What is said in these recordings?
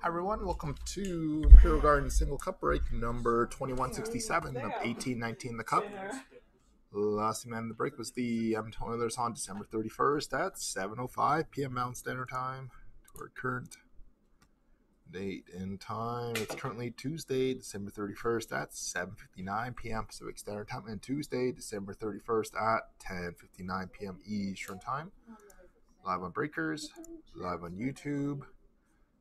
Hi everyone, welcome to Imperial Garden Single Cup Break number 2167 of 1819 the Cup. Last man in the break was the um, Edmonton Oilers on December 31st at 7.05 p.m. Mountain Standard Time to our current date and time. It's currently Tuesday, December 31st at 7.59 p.m. Pacific Standard Time and Tuesday, December 31st at 10.59 p.m. Eastern Time. Live on Breakers, live on YouTube,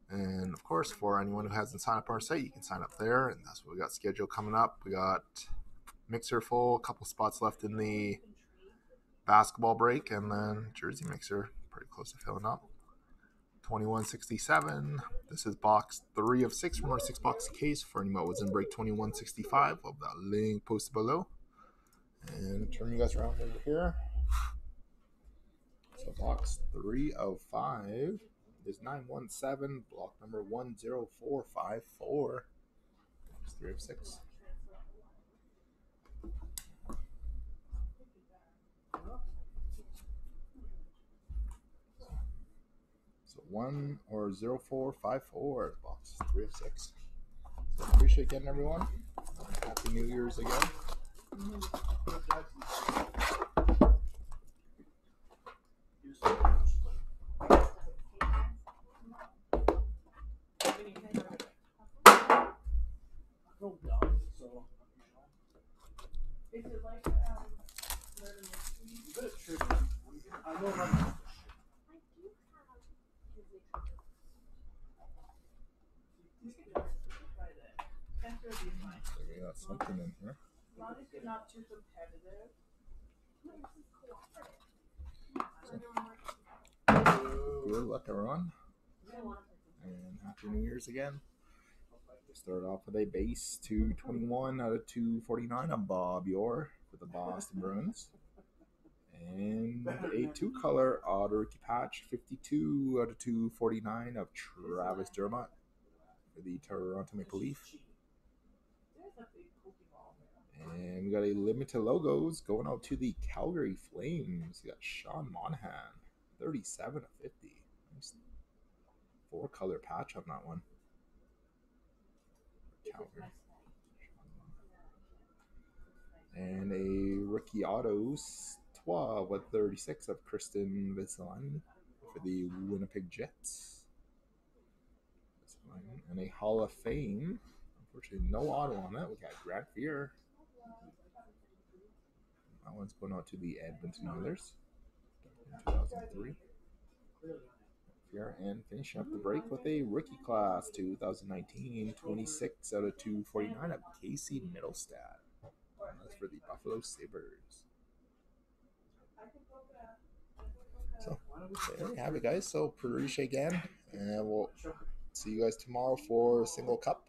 and of course, for anyone who hasn't signed up on our site, you can sign up there. And that's what we got scheduled coming up. We got mixer full, a couple spots left in the basketball break, and then jersey mixer pretty close to filling up. 2167. This is box three of six from our six box case for any was in break 2165 of that link posted below. And turn you guys around over here. So box three of five is 917, block number 10454. It's 3 of 6. So 1 or 0454 box 3 of 6. So appreciate getting everyone. Happy New Year's again. Mm-hmm. Is it like, um, learning I know about That's really fine. So we got something in here. As long as you're not too competitive. Good luck, everyone. And Happy New Year's again. Start off with a base 221 out of 249 on Bob Orr for the Boston Bruins. And a two color auto rookie patch 52 out of 249 of Travis Dermott for the Toronto Maple Leaf. And we got a limited logos going out to the Calgary Flames. We got Sean Monahan, 37 of 50. Nice four color patch on that one. And a rookie autos 12 with 36 of Kristian Vesalainen for the Winnipeg Jets. And a Hall of Fame. Unfortunately, no auto on that. We got Grant Fuhr. That one's going out to the Edmonton Oilers. 2003. Fear and finishing up the mm-hmm. break with a rookie class 2019 26 out of 249 of Casey Mittelstadt. And That's for the Buffalo Sabres. So there you have it, guys. So appreciate again, and we'll see you guys tomorrow for single cup.